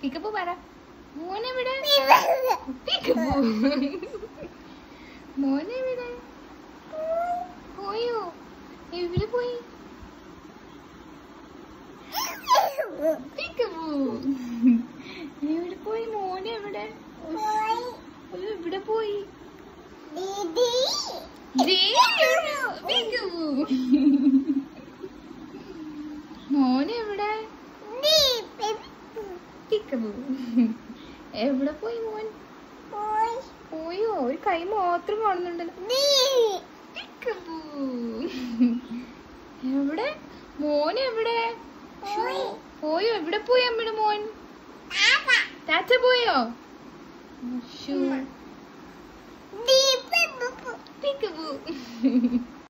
പിക്കപ്പു പറ. മോനെവിടെ? പിക്കപ്പു മോനെവിടെ? പോയോ? എവിടെ പോയി? പിക്കപ്പു. എവിടെ പോയി? മോനെ എവിടെ എവിടെ പോയി. പിക്കപ്പു. മോനെവിടെ പിക്കപ്പു എവിടെ പോയി മോൻ? പോയോ. ഒരു കൈ മാത്രം കാണുന്നുണ്ടല്ലോ. എവിടെ? മോൻ എവിടെ? പോയോ. എവിടെ പോയി അമ്മയുടെ മോൻ? താച്ച പോയോ? പിക്കപ്പു